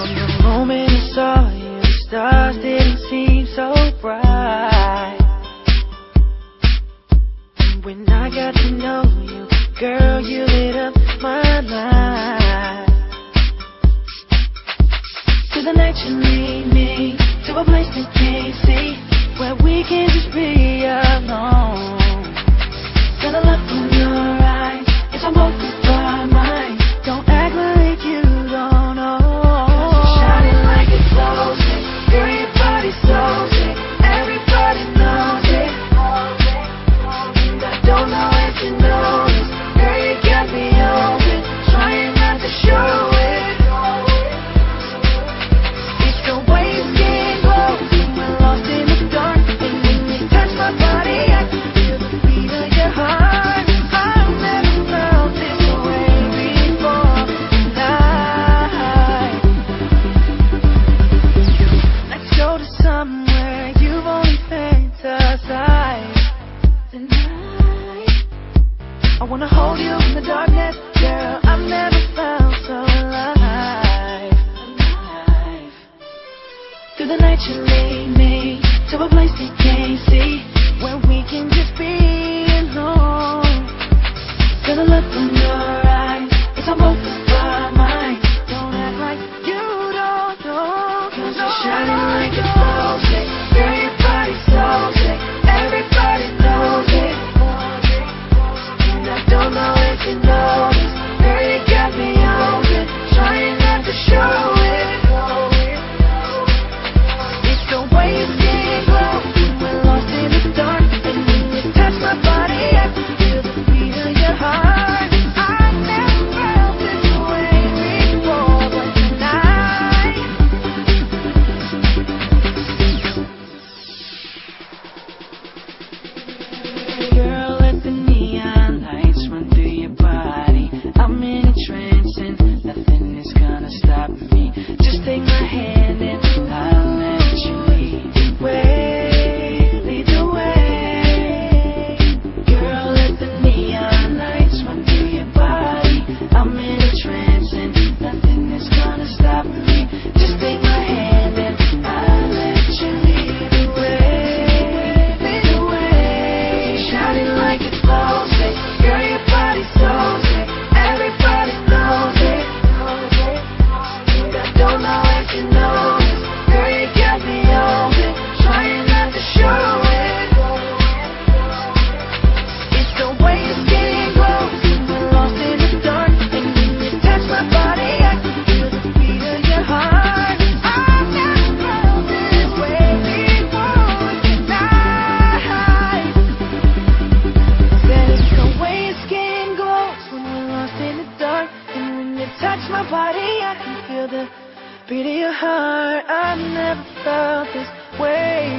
From the moment I saw you, the stars didn't seem so bright. And when I got to know you, girl, you lit up my life. To the night you need me, to a place they can't see, where we can just be. I wanna hold you in the darkness, girl. I've never felt so alive. Through the night you lead me to a place you can't see, where we can just be the look in your eyes, it's all both by mine. Don't act like you don't know. Cause you're shining like a star. touch my body, I can feel the beat of your heart. I've never felt this way.